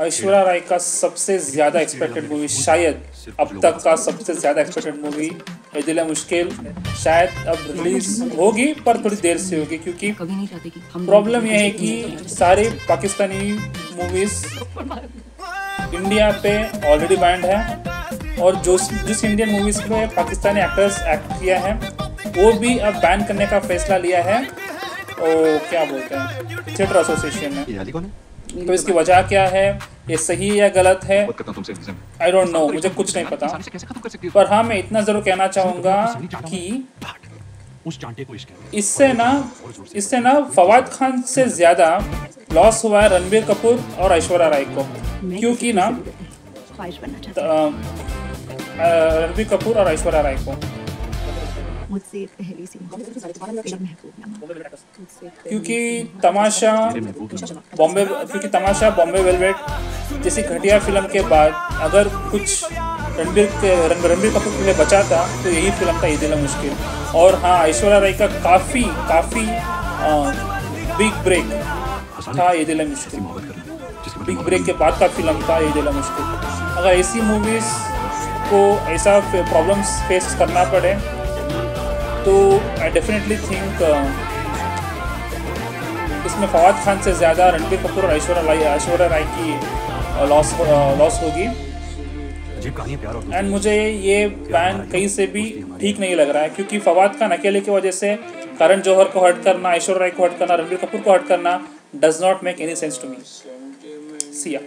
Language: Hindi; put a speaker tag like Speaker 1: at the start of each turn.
Speaker 1: ऐश्वर्या राय का सबसे ज़्यादा एक्सपेक्टेड मूवी शायद अब तक का सबसे ज़्यादा एक्सपेक्टेड मूवी ये दिल मुश्किल शायद अब रिलीज़ होगी पर थोड़ी देर से होगी क्योंकि
Speaker 2: कभी नहीं चाहते कि हम
Speaker 1: प्रॉब्लम यह है कि सारे पाकिस्तानी मूवीज़ इंडिया पे ऑलरेडी बैंड है और जो जिस इंडियन मूवीज़ पे पाकिस्तानी एक्टर्स एक्ट किया है वो भी अब बैन करने का फैसला लिया है। और क्या बोलते हैं? थिएटर एसोसिएशन ने
Speaker 3: है?
Speaker 1: तो इसकी वजह क्या है? ये सही या गलत है? आई डोंट नो मुझे कुछ नहीं पता। पर हाँ मैं इतना ज़रूर कहना चाहूँगा कि
Speaker 3: उस चांटे को इश्क
Speaker 1: इससे ना इससे ना फवाद खान से ज़्यादा लॉस हुआ है रणबीर कपूर और ऐश्वर्या राय को। क्योंकि ना रणबीर कपूर और ऐश्वर्या राय को।
Speaker 2: मुझसे पहली सी नामा मुझसे
Speaker 1: क्योंकि तमाशा बॉम्बे क्योंकि तमाशा बॉम्बे वेलवेट जैसी घटिया फ़िल्म के बाद अगर कुछ रणबीर के रण- रणबीर कपूर के लिए बचा था तो यही फ़िल्म था ये दिल मुश्किल। और हाँ ऐश्वर्या राय का काफ़ी काफ़ी बिग ब्रेक था ये दिल मुश्किल। बिग ब्रेक के बाद का फ़िल्म था ये दिल मुश्किल। अगर ऐसी मूवीज़ को ऐसा प्रॉब्लम्स फेस करना पड़े तो आई डेफिनेटली थिंक इसमें फवाद खान से ज़्यादा रणबीर कपूर और ऐश्वर्या राय ऐश्वर्या राय की लॉस लॉस होगी।
Speaker 3: अजीब कहानी है प्यार और
Speaker 1: एंड मुझे ये बैन कहीं से भी ठीक नहीं लग रहा है क्योंकि फवाद खान अकेले की वजह से करण जौहर को हर्ट करना ऐश्वर्या राय को हर्ट करना रणबीर कपूर को हर्ट करना does not make any sense to me Siya